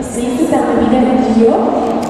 Vida de Dio